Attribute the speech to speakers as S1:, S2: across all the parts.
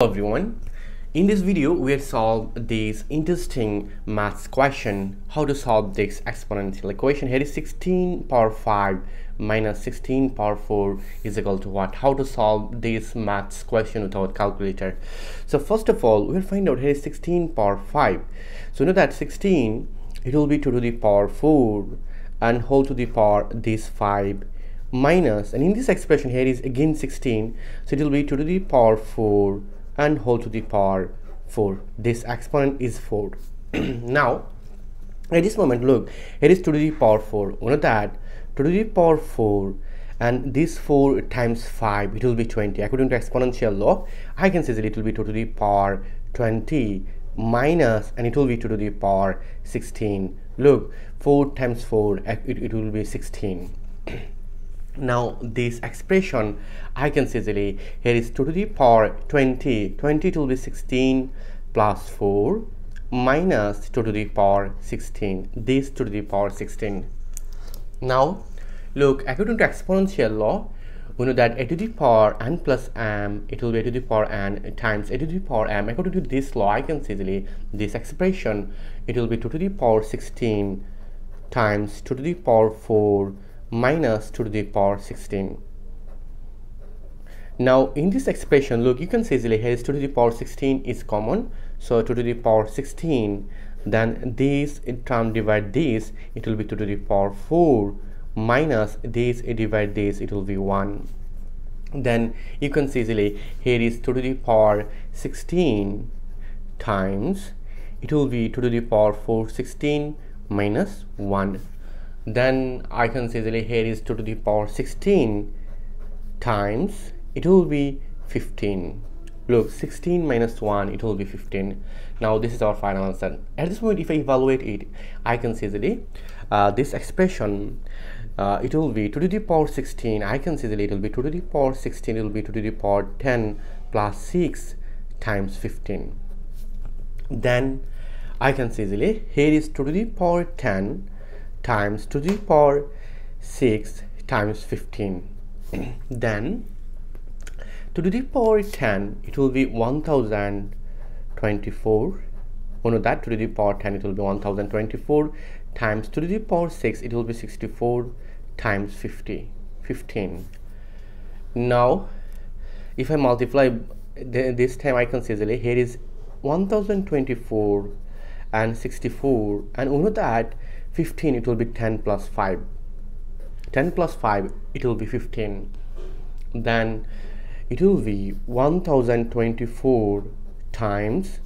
S1: Hello everyone. In this video, we'll solve this interesting maths question. How to solve this exponential equation. Here is 16 power 5 minus 16 power 4 is equal to what? How to solve this maths question without calculator. So first of all, we'll find out here is 16 power 5. So know that 16, it will be 2 to the power 4 and whole to the power this 5 minus and in this expression here is again 16 so it will be 2 to the power 4 and whole to the power 4 this exponent is 4 now at this moment look it is 2 to the power 4 one of that 2 to the power 4 and this 4 times 5 it will be 20 according to exponential law i can say that it will be 2 to the power 20 minus and it will be 2 to the power 16 look 4 times 4 it, it will be 16 now this expression i can say easily here is 2 to the power 20 20 will be 16 plus 4 minus 2 to the power 16 this 2 to the power 16 now look according to exponential law we know that a to the power n plus m it will be a to the power n times a to the power m. According to this law i can say easily this expression it will be 2 to the power 16 times 2 to the power 4 minus 2 to the power 16 now in this expression look you can see easily here is 2 to the power 16 is common. So 2 to the power 16 then this term divide this it will be 2 to the power 4 minus this divide this it will be 1 then you can see easily here is 2 to the power 16 times it will be 2 to the power 4 16 minus 1 then I can say here is 2 to the power 16 times it will be 15 look 16 minus 1 it will be 15 now this is our final answer. At this point if I evaluate it I can say uh, this expression uh, it will be 2 to the power 16 I can say easily it will be 2 to the power 16 it will be 2 to the power 10 plus 6 times 15 then I can say easily here is 2 to the power 10 times to the power 6 times 15 then to the power 10 it will be 1024 oh no that to the power 10 it will be 1024 times to the power 6 it will be 64 times 50 15 now if I multiply this time I can see easily here is 1024 and 64 and oh, you know that 15 it will be 10 plus 5 10 plus 5 it will be 15 then it will be 1024 times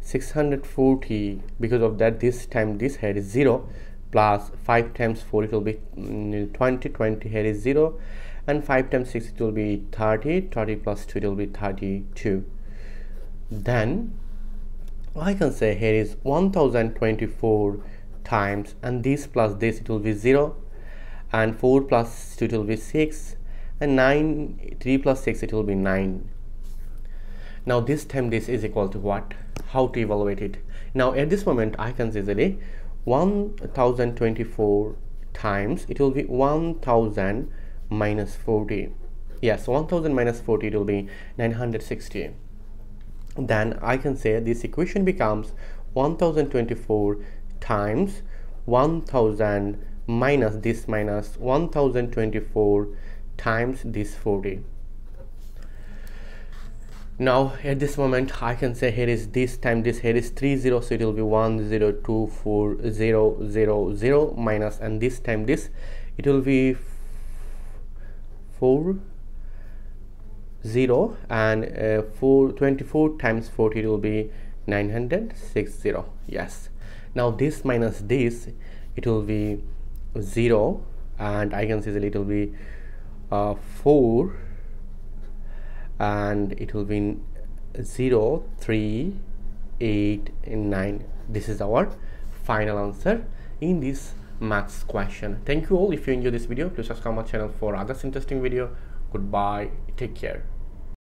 S1: 640 because of that this time this head is 0 plus 5 times 4 it will be mm, 20 20 here is 0 and 5 times 6 it will be 30 30 plus 2 it will be 32 then I can say here is 1024 times and this plus this it will be 0 and 4 plus 2 it will be 6 and 9 3 plus 6 it will be 9 now this time this is equal to what? How to evaluate it? Now at this moment I can say eh, 1024 times it will be 1000 minus 40 yes 1000 minus 40 it will be 960 then I can say this equation becomes 1024 times 1000 minus this minus 1024 times this 40 now at this moment I can say here is this time this here is 3 0 so it will be 1 0 2 4 0 0 0 minus and this time this it will be 4 0 and uh, 4 24 times 40 it will be 960 yes. Now this minus this it will be 0 and I can see that it will be uh, 4 and it will be 0 3 8 and 9 this is our final answer in this maths question. Thank you all. If you enjoyed this video please subscribe my channel for others interesting video. Goodbye. Take care